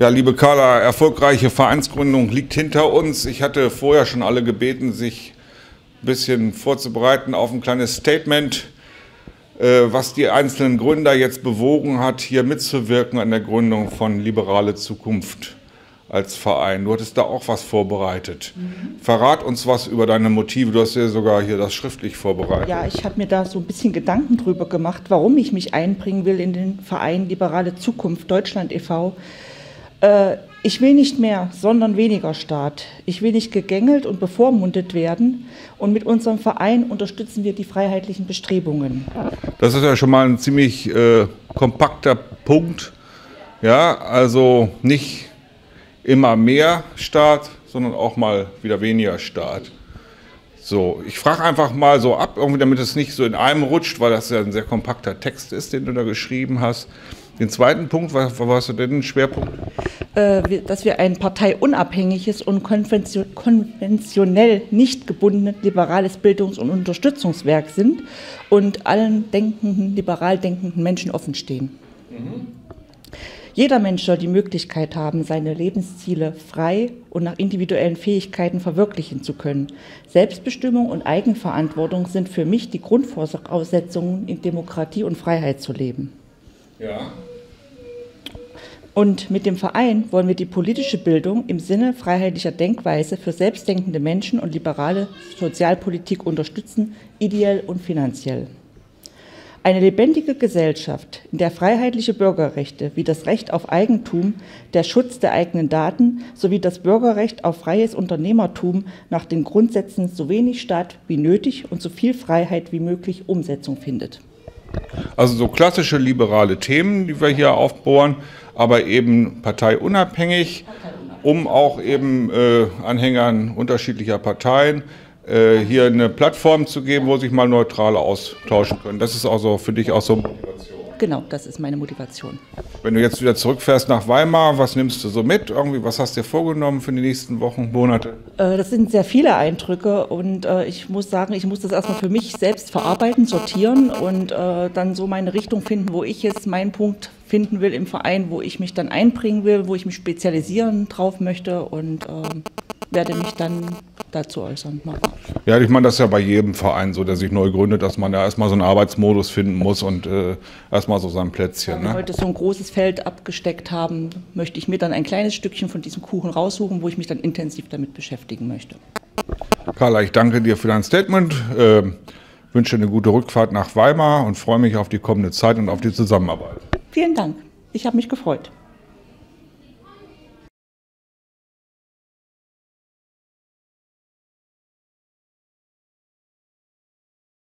Ja, liebe Carla, erfolgreiche Vereinsgründung liegt hinter uns. Ich hatte vorher schon alle gebeten, sich ein bisschen vorzubereiten auf ein kleines Statement, äh, was die einzelnen Gründer jetzt bewogen hat, hier mitzuwirken an der Gründung von Liberale Zukunft als Verein. Du hattest da auch was vorbereitet. Mhm. Verrat uns was über deine Motive. Du hast ja sogar hier das schriftlich vorbereitet. Ja, ich habe mir da so ein bisschen Gedanken drüber gemacht, warum ich mich einbringen will in den Verein Liberale Zukunft Deutschland e.V. Äh, ich will nicht mehr, sondern weniger Staat. Ich will nicht gegängelt und bevormundet werden. Und mit unserem Verein unterstützen wir die freiheitlichen Bestrebungen. Das ist ja schon mal ein ziemlich äh, kompakter Punkt. Ja, also nicht immer mehr Staat, sondern auch mal wieder weniger Staat. So, ich frage einfach mal so ab, irgendwie, damit es nicht so in einem rutscht, weil das ja ein sehr kompakter Text ist, den du da geschrieben hast. Den zweiten Punkt, was war du denn ein Schwerpunkt? Äh, dass wir ein parteiunabhängiges und konventionell nicht gebundenes liberales Bildungs- und Unterstützungswerk sind und allen denkenden, liberal denkenden Menschen offenstehen. Mhm. Jeder Mensch soll die Möglichkeit haben, seine Lebensziele frei und nach individuellen Fähigkeiten verwirklichen zu können. Selbstbestimmung und Eigenverantwortung sind für mich die Grundvoraussetzungen, in Demokratie und Freiheit zu leben. Ja. Und mit dem Verein wollen wir die politische Bildung im Sinne freiheitlicher Denkweise für selbstdenkende Menschen und liberale Sozialpolitik unterstützen, ideell und finanziell. Eine lebendige Gesellschaft, in der freiheitliche Bürgerrechte wie das Recht auf Eigentum, der Schutz der eigenen Daten sowie das Bürgerrecht auf freies Unternehmertum nach den Grundsätzen so wenig Staat wie nötig und so viel Freiheit wie möglich Umsetzung findet. Also so klassische liberale Themen, die wir hier aufbohren, aber eben parteiunabhängig, um auch eben äh, Anhängern unterschiedlicher Parteien äh, hier eine Plattform zu geben, wo sich mal Neutrale austauschen können. Das ist also für dich auch so Motivation. Genau, das ist meine Motivation. Wenn du jetzt wieder zurückfährst nach Weimar, was nimmst du so mit? Irgendwie, was hast du dir vorgenommen für die nächsten Wochen, Monate? Äh, das sind sehr viele Eindrücke und äh, ich muss sagen, ich muss das erstmal für mich selbst verarbeiten, sortieren und äh, dann so meine Richtung finden, wo ich jetzt meinen Punkt finden will im Verein, wo ich mich dann einbringen will, wo ich mich spezialisieren drauf möchte und ähm, werde mich dann dazu äußern. Ja, ich meine, das ist ja bei jedem Verein so, der sich neu gründet, dass man ja erstmal so einen Arbeitsmodus finden muss und äh, erstmal so sein Plätzchen. Wenn wir ne? heute so ein großes Feld abgesteckt haben, möchte ich mir dann ein kleines Stückchen von diesem Kuchen raussuchen, wo ich mich dann intensiv damit beschäftigen möchte. Carla, ich danke dir für dein Statement. Äh, wünsche eine gute Rückfahrt nach Weimar und freue mich auf die kommende Zeit und auf die Zusammenarbeit. Vielen Dank. Ich habe mich gefreut.